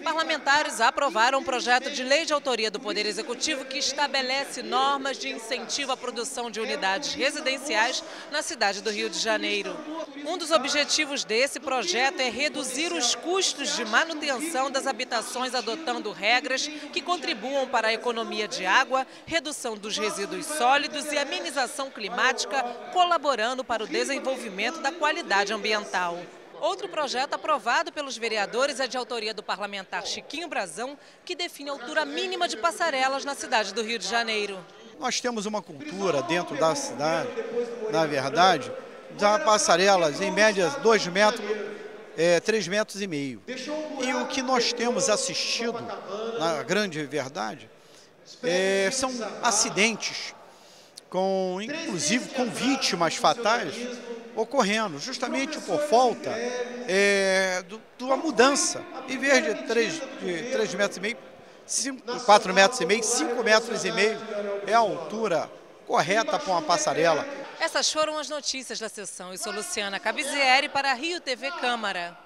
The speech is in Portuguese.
parlamentares aprovaram um projeto de lei de autoria do Poder Executivo que estabelece normas de incentivo à produção de unidades residenciais na cidade do Rio de Janeiro. Um dos objetivos desse projeto é reduzir os custos de manutenção das habitações, adotando regras que contribuam para a economia de água, redução dos resíduos sólidos e amenização climática, colaborando para o desenvolvimento da qualidade ambiental. Outro projeto aprovado pelos vereadores é de autoria do parlamentar Chiquinho Brazão, que define a altura mínima de passarelas na cidade do Rio de Janeiro. Nós temos uma cultura dentro da cidade, na verdade, de passarelas em média 2 metros, é, 3 metros e meio. E o que nós temos assistido, na grande verdade, é, são acidentes, com, inclusive com vítimas fatais, ocorrendo, justamente por falta é, de uma mudança. Em vez de 3, de 3 metros e meio, 5, 4 metros e meio, 5 metros e meio é a altura correta para uma passarela. Essas foram as notícias da sessão. Eu sou Luciana Cabizieri para Rio TV Câmara.